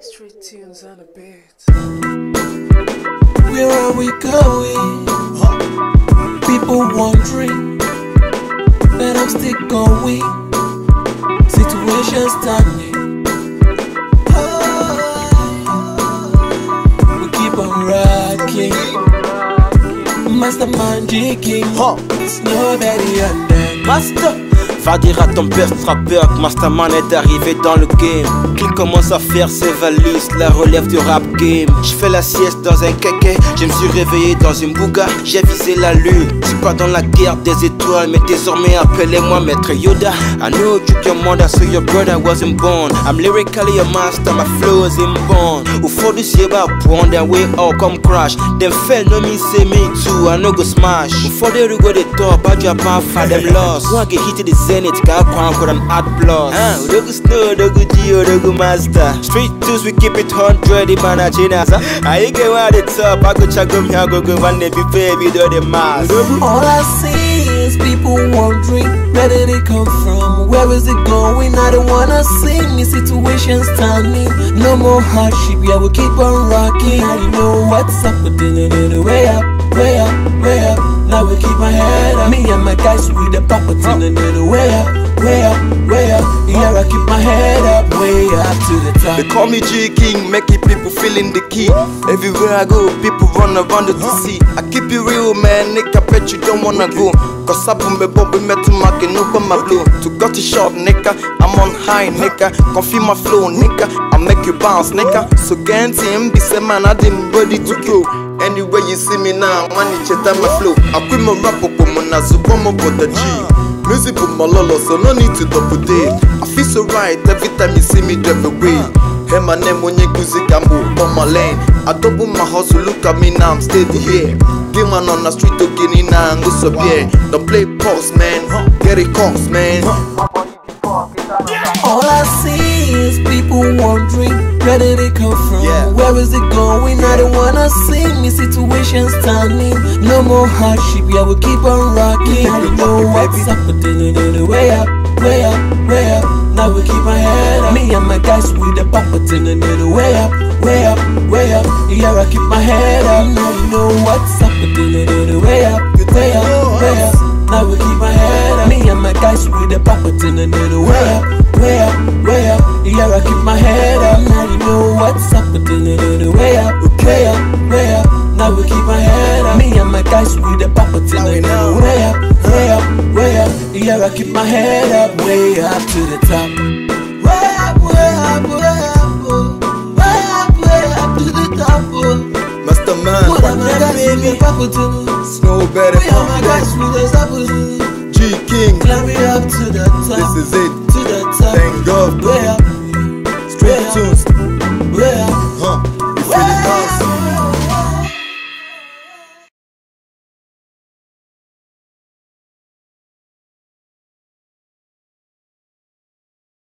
Street tunes on a bit. Where are we going? People wondering, but I'm still going. Situation standing. Ah. We keep on rocking. Masterman G King. It's nobody under. Master Va dire à ton père frappeur que Masterman est arrivé dans le game. Qu'il commence à faire ses valises, la relève du rap game. Je fais la sieste dans un kéké, je me suis réveillé dans une bouga. J'ai visé la lune, c'est pas dans la guerre des étoiles Mais désormais appelez-moi maître Yoda. I know you can wonder so your brother wasn't born. I'm lyrically a master, my flow is inborn. Ufo du sieba on their way up come crash. Them fell no me say me too, I no go smash Ufo they go the top, I drop off for them lost zenith, got crown with an art plus Ah, Udogu snow, Udogu Gio, Udogu master Street twos, we keep it 100, the man a chinas I get one at the top, I go check them here, go go one day, be baby, do the mask All I see is people wondering where did it come from? Where is it going? I don't wanna see me situation standing. No more hardship, yeah, we keep on rocking. I don't know what's up, but way up, way up, way up. Now we keep my head up. Me and my guys with the then way up, way up, way up. Yeah, I keep my head up, way up to the top. They call me G King, making people feeling the key. Everywhere I go, people run around to see. I keep it real, man. Nick, I bet you don't wanna go. Cause I boom, bobby, metal market, no come my blow. To got it short, nigga. I'm on high, nigga. Confirm my flow, nigga. I make you bounce, nigga. So get him, be say man, I didn't ready to go. Anywhere you see me now, it's your time, my flow. I quit my rap I'm on a super but the G. Music with my lolo, so no need to double date. I feel so right every time you see me drive away. Hey, my name when you music, I'm on my lane. I double my hustle, look at me now, I'm steady here. Give man on the street, okay, now, and go so yeah. Don't play post, man. Get it cost, man. All I see is people wondering where did it come from? Yeah. Where is it going? I don't wanna see me situation standing. No more hardship, yeah, we keep on rocking. I don't know what's up, but way up, way up, way up. Now we keep my head up. Me and my guys with the papa way up, way up, way up. Yeah, I keep my head up. Now you know what's up, but way up, way up, way up. Now we keep my head up. Me and my guys with the papa way up, way up, way up. Yeah, I keep my head up. Know what's up, but way up, way up, way up. Now we keep my head up. Me and my guys with the papa then it way up, way up, way up. Yeah, I keep my head up, way up to the top. Way up, way up, way up, oh. way up, way up to the top. Oh. Master man, Put on my guys with the papa then. snow better. Me and my guys with the papa. G King, Climb me up to the top. this is it. to the top. Thank God. Way up, Street tunes.